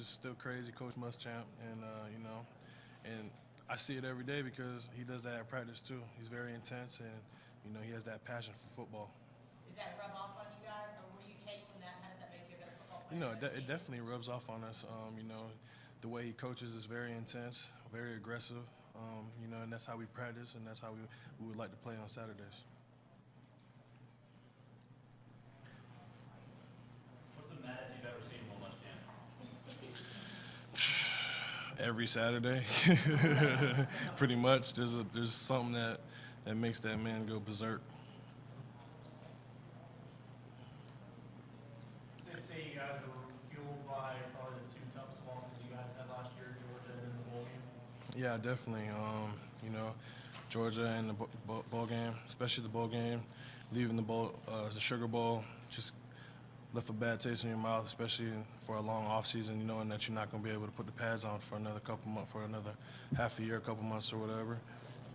is still crazy, Coach Muschamp, and uh, you know, and I see it every day because he does that at practice too. He's very intense, and you know, he has that passion for football. Does that rub off on you guys, or what do you take from that? How does that make you a better football player? You know, it, it definitely rubs off on us. Um, you know, the way he coaches is very intense, very aggressive. Um, you know, and that's how we practice, and that's how we, we would like to play on Saturdays. Every Saturday, pretty much. There's a, there's something that that makes that man go berserk. Say, say you guys were fueled by probably the two toughest losses you guys had last year, Georgia and then the bowl game. Yeah, definitely. Um, you know, Georgia and the bo- bo- bowl game, especially the bowl game, leaving the bowl, uh, the Sugar Bowl, just left a bad taste in your mouth, especially for a long off season. You knowing that you're not going to be able to put the pads on for another couple months, for another half a year, a couple months or whatever.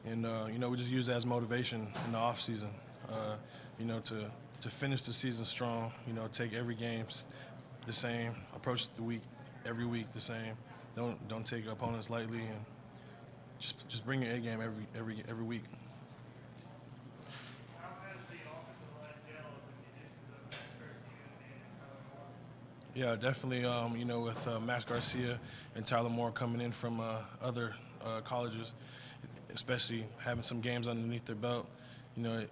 And uh, you know, we just use that as motivation in the off season. Uh, you know, to to finish the season strong. You know, take every game the same, approach the week every week the same. Don't don't take your opponents lightly and just just bring your A game every every every week. How has the offensive line dealt with the additions of Max Garcia and Yeah, definitely. Um, you know, with uh, Max Garcia and Tyler Moore coming in from uh, other uh, colleges, especially having some games underneath their belt, you know, it,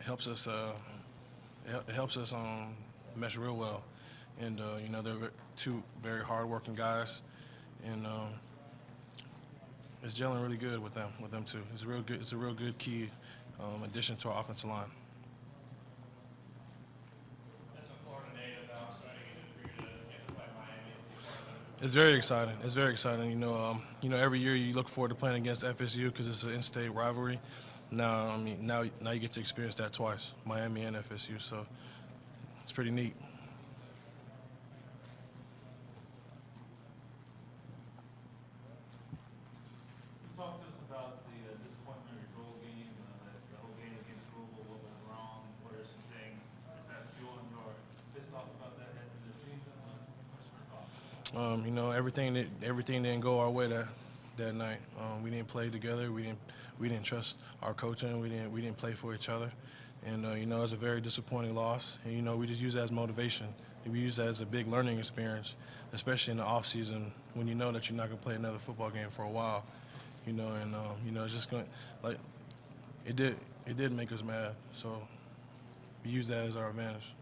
helps us. Uh, it helps us um, mesh real well, and uh, you know they're two very hardworking guys, and um, it's gelling really good with them. With them too, it's a real good. It's a real good key um, addition to our offensive line. That's a Florida native, how exciting is it for you to get to play Miami? It's very exciting. It's very exciting. You know, um, you know, every year you look forward to playing against FSU because it's an in-state rivalry. Now, I mean, now now you get to experience that twice, Miami and FSU. So it's pretty neat. Talk to us about the uh, disappointment of your goal game, uh, that the whole game against Louisville, what went wrong, what are some things, is that fueling your pissed off about that heading into the season? What- What's your thoughts? Um, you know, everything that everything didn't go our way that that night. Um, we didn't play together. We didn't we didn't trust our coaching. We didn't we didn't play for each other. And uh, you know, it was a very disappointing loss. And you know, we just use that as motivation. We use that as a big learning experience, especially in the off season when you know that you're not going to play another football game for a while. You know, and um, you know, it's just going like it did it did make us mad. So we use that as our advantage.